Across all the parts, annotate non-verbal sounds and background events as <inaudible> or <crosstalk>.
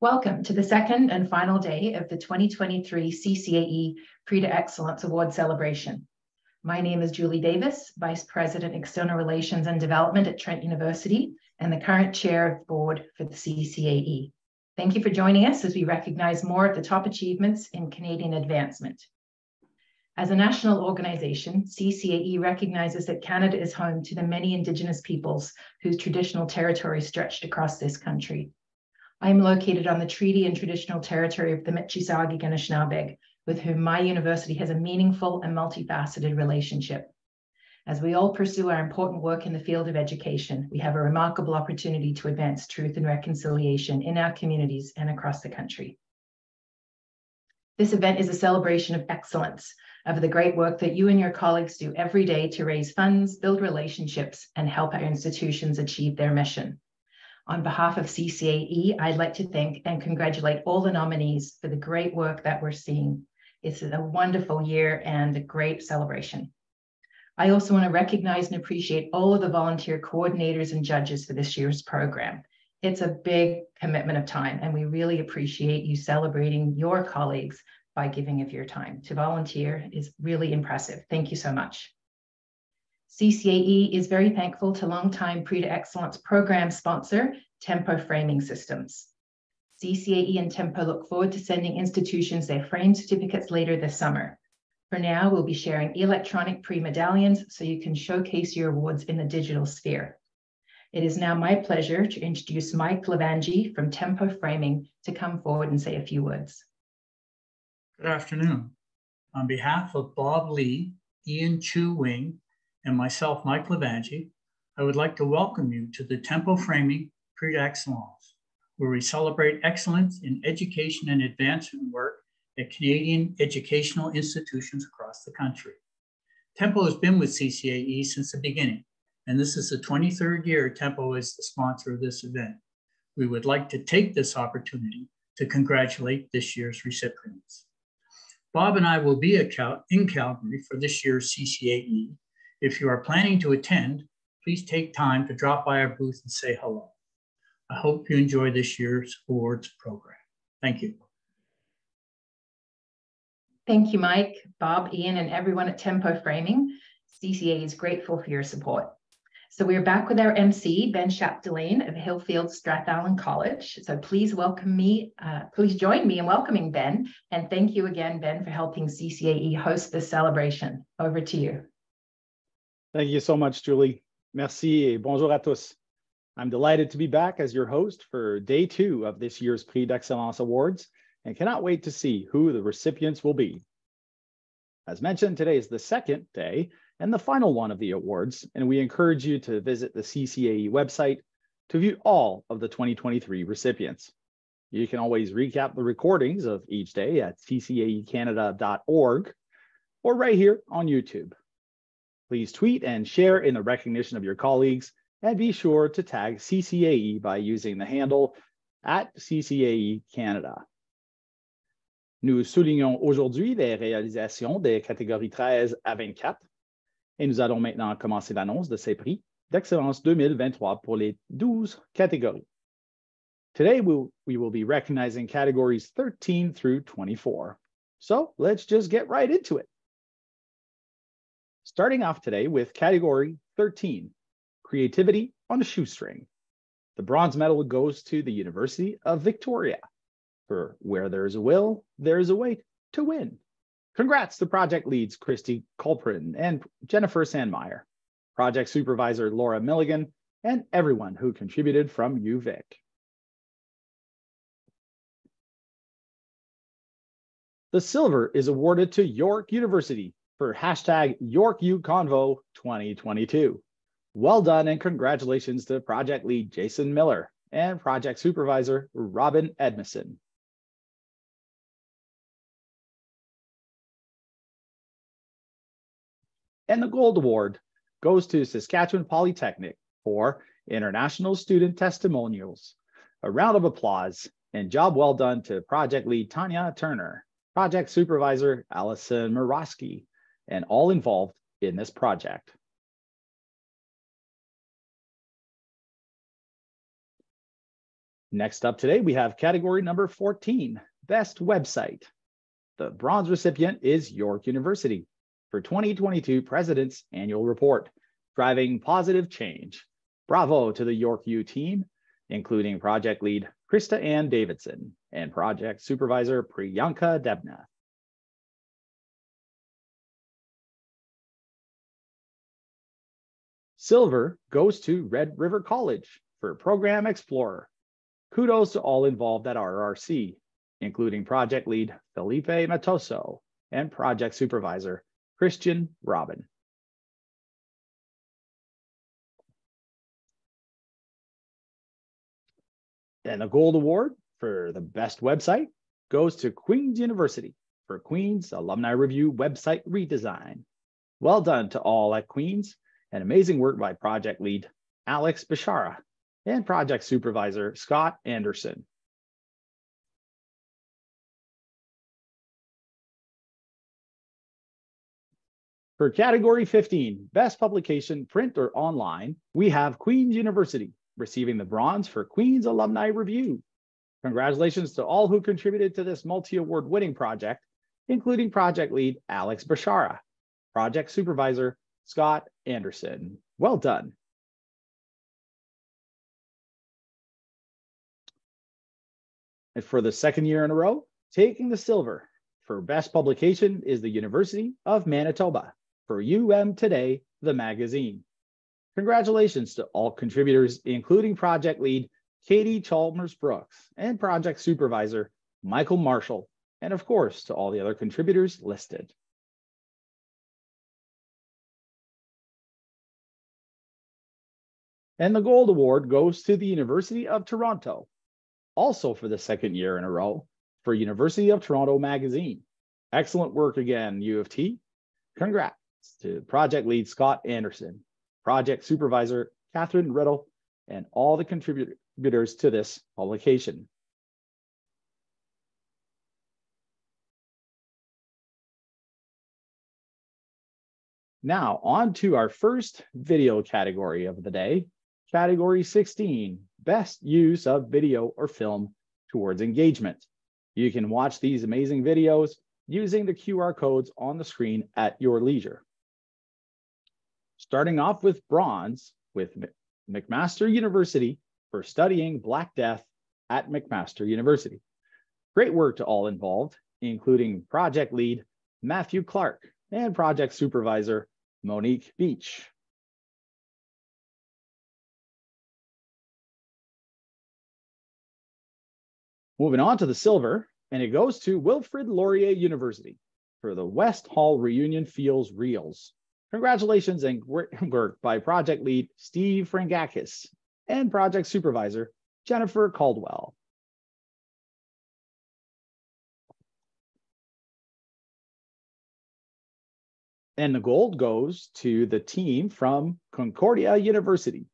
Welcome to the second and final day of the 2023 CCAE Prix Excellence Award celebration. My name is Julie Davis, Vice President, External Relations and Development at Trent University, and the current Chair of the Board for the CCAE. Thank you for joining us as we recognize more of the top achievements in Canadian advancement. As a national organization, CCAE recognizes that Canada is home to the many Indigenous peoples whose traditional territory stretched across this country. I am located on the treaty and traditional territory of the Mississauga Anishinaabe, with whom my university has a meaningful and multifaceted relationship. As we all pursue our important work in the field of education, we have a remarkable opportunity to advance truth and reconciliation in our communities and across the country. This event is a celebration of excellence, of the great work that you and your colleagues do every day to raise funds, build relationships, and help our institutions achieve their mission. On behalf of CCAE, I'd like to thank and congratulate all the nominees for the great work that we're seeing. It's a wonderful year and a great celebration. I also want to recognize and appreciate all of the volunteer coordinators and judges for this year's program. It's a big commitment of time, and we really appreciate you celebrating your colleagues by giving of your time. To volunteer is really impressive. Thank you so much. CCAE is very thankful to longtime Prix d'Excellence program sponsor, Tempo Framing Systems. CCAE and Tempo look forward to sending institutions their frame certificates later this summer. For now, we'll be sharing electronic Prix medallions so you can showcase your awards in the digital sphere. It is now my pleasure to introduce Mike Levangie from Tempo Framing to come forward and say a few words. Good afternoon. On behalf of Bob Lee, Ian Chu Wing, and myself, Mike Levangie, I would like to welcome you to the Tempo Framing Prix d'Excellence, where we celebrate excellence in education and advancement work at Canadian educational institutions across the country. Tempo has been with CCAE since the beginning, and this is the 23rd year Tempo is the sponsor of this event. We would like to take this opportunity to congratulate this year's recipients. Bob and I will be in Calgary for this year's CCAE if you are planning to attend, please take time to drop by our booth and say hello. I hope you enjoy this year's awards program. Thank you. Thank you, Mike, Bob, Ian, and everyone at Tempo Framing. CCA is grateful for your support. So we're back with our MC, Ben Chapdelaine of Hillfield Strathallan College. So please welcome me, uh, please join me in welcoming Ben. And thank you again, Ben, for helping CCAE host this celebration. Over to you. Thank you so much, Julie. Merci et bonjour à tous. I'm delighted to be back as your host for day two of this year's Prix d'Excellence Awards and cannot wait to see who the recipients will be. As mentioned, today is the second day and the final one of the awards, and we encourage you to visit the CCAE website to view all of the 2023 recipients. You can always recap the recordings of each day at ccaecanada.org or right here on YouTube. Please tweet and share in the recognition of your colleagues, and be sure to tag CCAE by using the handle at CCAE Canada. Nous soulignons aujourd'hui les réalisations des catégories 13 à 24 et nous allons maintenant commencer l'annonce de ces prix d'excellence 2023 pour les 12 catégories. Today, we'll, we will be recognizing categories 13 through 24. So let's just get right into it. Starting off today with category 13, creativity on a shoestring. The bronze medal goes to the University of Victoria for where there's a will, there's a way to win. Congrats to project leads Christy Colprin and Jennifer Sandmeyer, project supervisor Laura Milligan, and everyone who contributed from UVic. The silver is awarded to York University for hashtag YorkUConvo 2022. Well done and congratulations to project lead Jason Miller and project supervisor Robin Edmondson. And the gold award goes to Saskatchewan Polytechnic for International Student Testimonials. A round of applause and job well done to project lead Tanya Turner, project supervisor Allison Murawski, and all involved in this project. Next up today, we have category number 14, Best Website. The bronze recipient is York University for 2022 President's Annual Report, Driving Positive Change. Bravo to the York U team, including project lead Krista Ann Davidson and project supervisor Priyanka Debna. Silver goes to Red River College for Program Explorer. Kudos to all involved at RRC, including project lead Felipe Matoso and project supervisor Christian Robin. And the gold award for the best website goes to Queen's University for Queen's Alumni Review website redesign. Well done to all at Queen's and amazing work by project lead Alex Bishara and project supervisor Scott Anderson. For category 15, best publication, print or online, we have Queen's University receiving the bronze for Queen's Alumni Review. Congratulations to all who contributed to this multi-award winning project, including project lead Alex Bashara, project supervisor Scott Anderson. Well done. And for the second year in a row, taking the silver for best publication is the University of Manitoba for UM Today, the magazine. Congratulations to all contributors, including project lead Katie Chalmers Brooks and project supervisor Michael Marshall, and of course to all the other contributors listed. And the gold award goes to the University of Toronto, also for the second year in a row for University of Toronto Magazine. Excellent work again, U of T. Congrats to project lead Scott Anderson project supervisor Catherine Riddell, and all the contributors to this publication. Now, on to our first video category of the day, category 16, best use of video or film towards engagement. You can watch these amazing videos using the QR codes on the screen at your leisure starting off with bronze with McMaster University for studying Black Death at McMaster University. Great work to all involved, including project lead Matthew Clark and project supervisor Monique Beach. Moving on to the silver, and it goes to Wilfrid Laurier University for the West Hall Reunion Feels Reels. Congratulations and great <laughs> work by project lead Steve Frangakis and project supervisor Jennifer Caldwell. And the gold goes to the team from Concordia University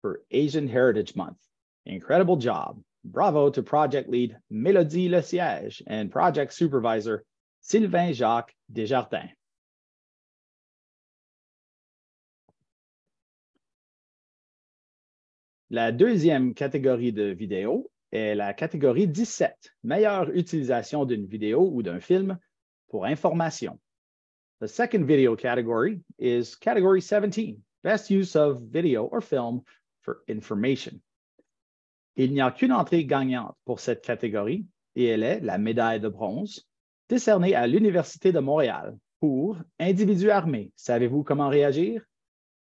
for Asian Heritage Month. Incredible job. Bravo to project lead Mélodie Lesiège and project supervisor Sylvain Jacques Desjardins. La deuxième catégorie de vidéo est la catégorie 17, meilleure utilisation d'une vidéo ou d'un film pour information. The second video category is category 17, best use of video or film for information. Il n'y a qu'une entrée gagnante pour cette catégorie et elle est la médaille de bronze décernée à l'Université de Montréal pour Individu armé. Savez-vous comment réagir?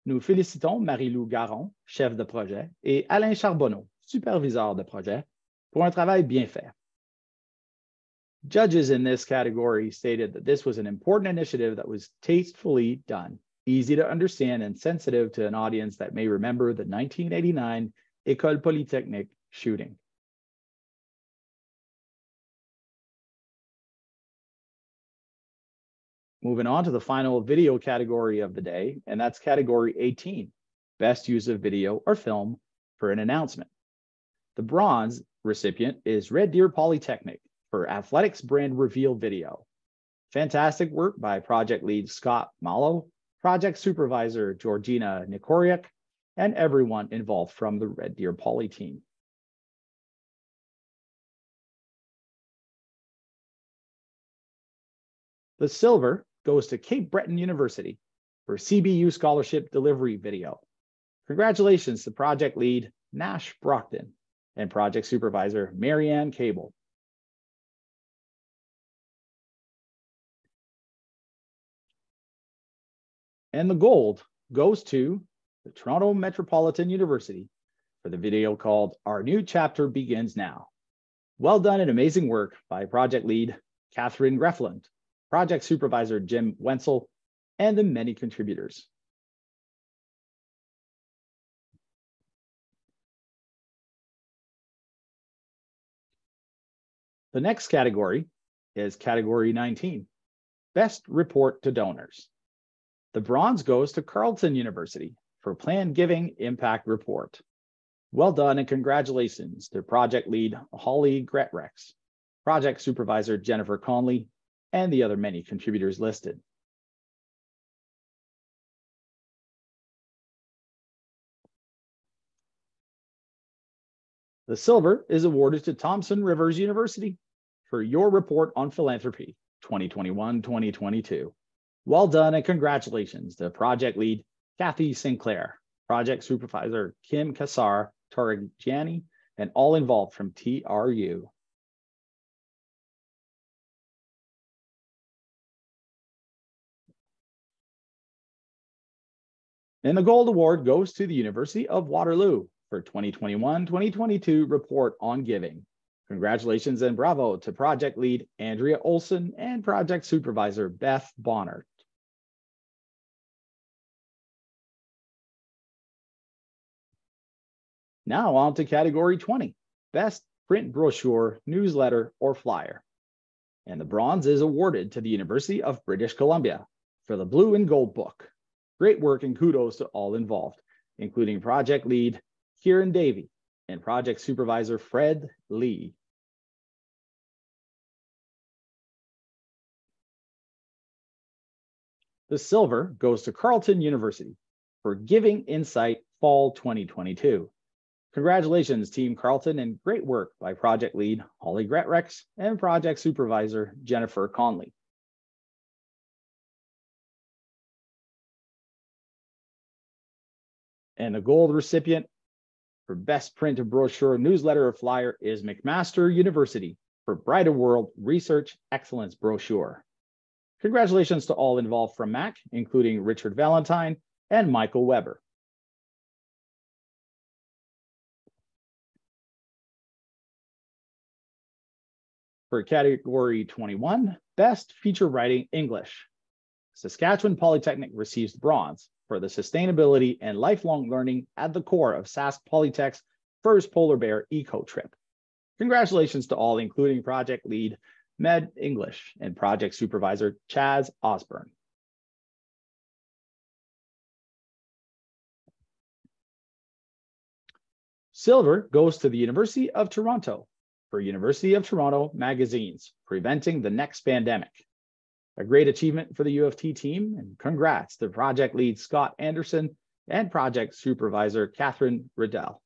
Nous félicitons Marie-Lou Garon, chef de projet, et Alain Charbonneau, superviseur de projet, pour un travail bien fait. Judges in this category stated that this was an important initiative that was tastefully done, easy to understand, and sensitive to an audience that may remember the 1989 École Polytechnique shooting. Moving on to the final video category of the day, and that's category 18, best use of video or film for an announcement. The bronze recipient is Red Deer Polytechnic for athletics brand reveal video. Fantastic work by project lead Scott Mallow, project supervisor Georgina Nikoriak, and everyone involved from the Red Deer Poly team. The silver goes to Cape Breton University for CBU scholarship delivery video. Congratulations to project lead Nash Brockton and project supervisor Marianne Cable. And the gold goes to the Toronto Metropolitan University for the video called Our New Chapter Begins Now. Well done and amazing work by project lead Catherine Grefland, project supervisor Jim Wenzel, and the many contributors. The next category is category 19, best report to donors. The bronze goes to Carleton University for Planned Giving Impact Report. Well done and congratulations to project lead Holly Greatrex, project supervisor Jennifer Conley, and the other many contributors listed. The silver is awarded to Thompson Rivers University for your report on philanthropy 2021-2022. Well done and congratulations to project lead Kathy Sinclair, project supervisor Kim Kassar Torrigiani, and all involved from TRU. And the gold award goes to the University of Waterloo for 2021-2022 report on giving. Congratulations and bravo to project lead Andrea Olson and project supervisor Beth Bonner. Now on to category 20, best print brochure, newsletter, or flyer. And the bronze is awarded to the University of British Columbia for the blue and gold book. Great work and kudos to all involved, including project lead Kieran Davey and project supervisor Fred Lee. The silver goes to Carleton University for Giving Insight Fall 2022. Congratulations, Team Carleton, and great work by project lead Holly Greatrex and project supervisor Jennifer Conley. And the gold recipient for best print of brochure, newsletter, or flyer is McMaster University for Brighter World Research Excellence Brochure. Congratulations to all involved from MAC, including Richard Valentine and Michael Weber. For category 21, Best Feature Writing English. Saskatchewan Polytechnic receives bronze for the sustainability and lifelong learning at the core of Sask Polytech's first polar bear eco trip. Congratulations to all, including project lead Med English and project supervisor Chaz Osborne. Silver goes to the University of Toronto for University of Toronto magazines, Preventing the Next Pandemic. A great achievement for the U of T team, and congrats to project lead Scott Anderson and project supervisor Catherine Riddell.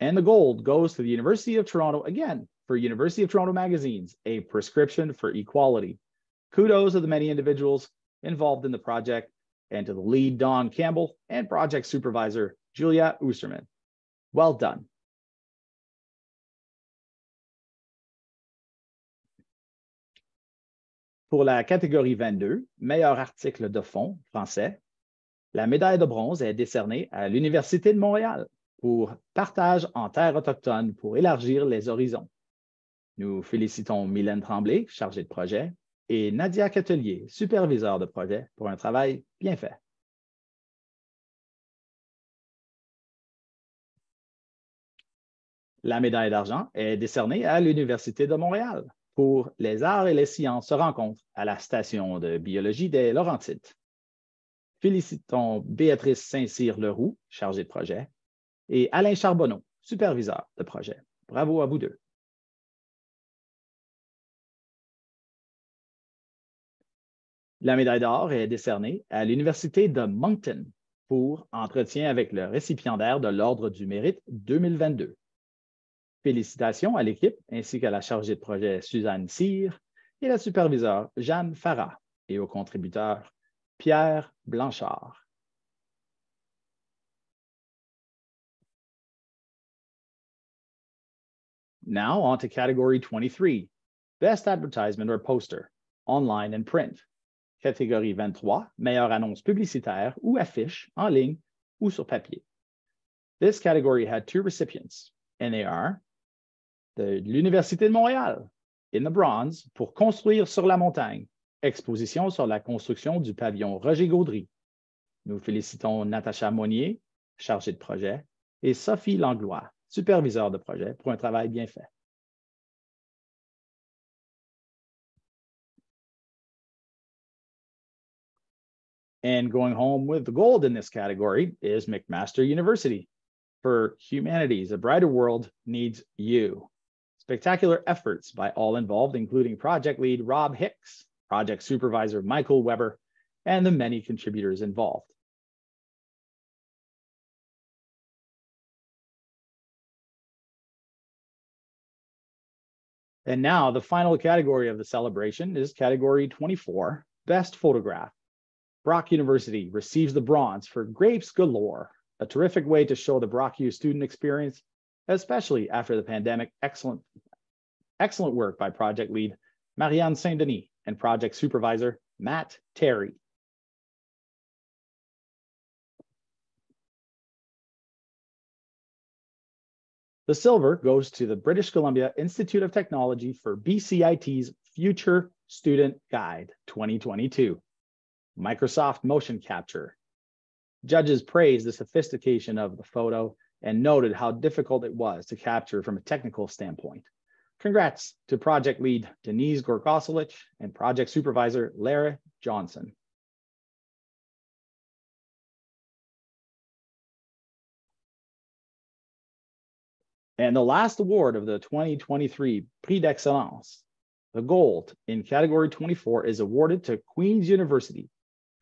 And the gold goes to the University of Toronto again for University of Toronto magazines, a prescription for equality. Kudos to the many individuals involved in the project and to the lead, Don Campbell, and project supervisor, Julia Oosterman. Well done. Pour la catégorie 22, meilleur article de fond français, la médaille de bronze est décernée à l'Université de Montréal pour partage en terre autochtone pour élargir les horizons. Nous félicitons Mylène Tremblay, chargée de projet, et Nadia Catelier, superviseur de projet, pour un travail bien fait. La médaille d'argent est décernée à l'Université de Montréal pour les arts et les sciences se rencontrent à la station de biologie des Laurentides. Félicitons Béatrice Saint-Cyr-Leroux, chargée de projet, et Alain Charbonneau, superviseur de projet. Bravo à vous deux. La médaille d'or est décernée à l'Université de Moncton pour entretien avec le récipiendaire de l'Ordre du Mérite 2022. Félicitations à l'équipe ainsi qu'à la chargée de projet Suzanne Cyr et la superviseure Jeanne Farah et au contributeur Pierre Blanchard. Now on to category 23, best advertisement or poster, online and print. Catégorie 23, meilleure annonce publicitaire ou affiche en ligne ou sur papier. This category had two recipients, are de l'Université de Montréal in the bronze pour construire sur la montagne, exposition sur la construction du pavillon Roger Gaudry. Nous félicitons Natacha Monnier, chargée de projet, et Sophie Langlois, superviseur de projet, pour un travail bien fait. And going home with the gold in this category is McMaster University. For humanities, a brighter world needs you. Spectacular efforts by all involved, including project lead Rob Hicks, project supervisor Michael Weber, and the many contributors involved. And now the final category of the celebration is category 24, best photograph. Brock University receives the bronze for Grapes Galore, a terrific way to show the Brock U student experience, especially after the pandemic. Excellent, excellent work by project lead Marianne Saint Denis and project supervisor Matt Terry. The silver goes to the British Columbia Institute of Technology for BCIT's Future Student Guide 2022. Microsoft Motion Capture. Judges praised the sophistication of the photo and noted how difficult it was to capture from a technical standpoint. Congrats to project lead Denise Gorgosilich and project supervisor Lara Johnson. And the last award of the 2023 Prix d'Excellence, the gold in category 24 is awarded to Queen's University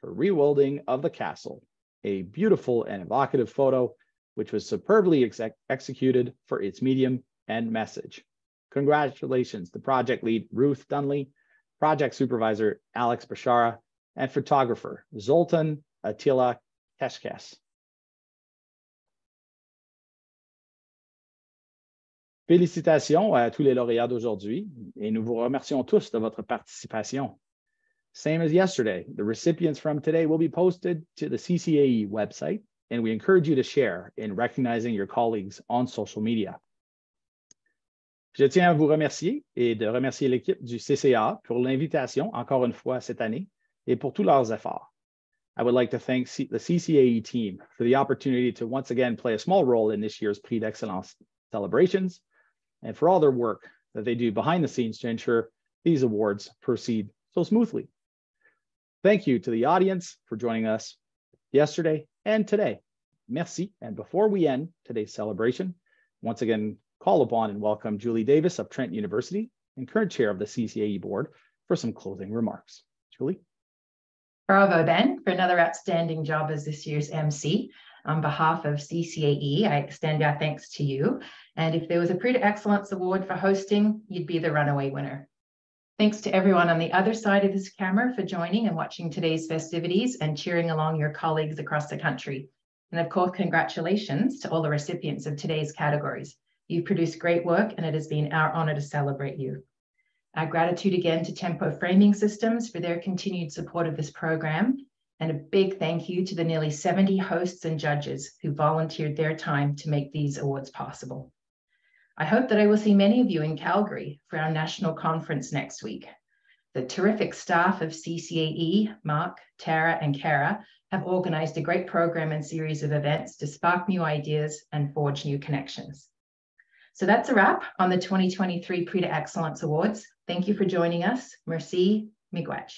for rewilding of the castle, a beautiful and evocative photo, which was superbly ex executed for its medium and message. Congratulations to project lead Ruth Dunley, project supervisor Alex Bashara, and photographer Zoltan Attila Keshkes. Félicitations à tous les lauréats d'aujourd'hui et nous vous remercions tous de votre participation. Same as yesterday, the recipients from today will be posted to the CCAE website, and we encourage you to share in recognizing your colleagues on social media. Je tiens à vous remercier et de remercier l'équipe du CCA pour l'invitation encore une fois cette année et pour tous leurs efforts. I would like to thank C the CCAE team for the opportunity to once again play a small role in this year's Prix d'Excellence celebrations and for all their work that they do behind the scenes to ensure these awards proceed so smoothly. Thank you to the audience for joining us yesterday and today. Merci. And before we end today's celebration, once again, call upon and welcome Julie Davis of Trent University and current chair of the CCAE board for some closing remarks. Julie? Bravo, Ben, for another outstanding job as this year's MC. On behalf of CCAE, I extend our thanks to you. And if there was a Prix Excellence Award for hosting, you'd be the runaway winner. Thanks to everyone on the other side of this camera for joining and watching today's festivities and cheering along your colleagues across the country. And of course, congratulations to all the recipients of today's categories. You've produced great work and it has been our honor to celebrate you. Our gratitude again to Tempo Framing Systems for their continued support of this program and a big thank you to the nearly 70 hosts and judges who volunteered their time to make these awards possible. I hope that I will see many of you in Calgary for our national conference next week. The terrific staff of CCAE, Mark, Tara, and Kara have organized a great program and series of events to spark new ideas and forge new connections. So that's a wrap on the 2023 Prix d'Excellence Awards. Thank you for joining us. Merci, miigwech.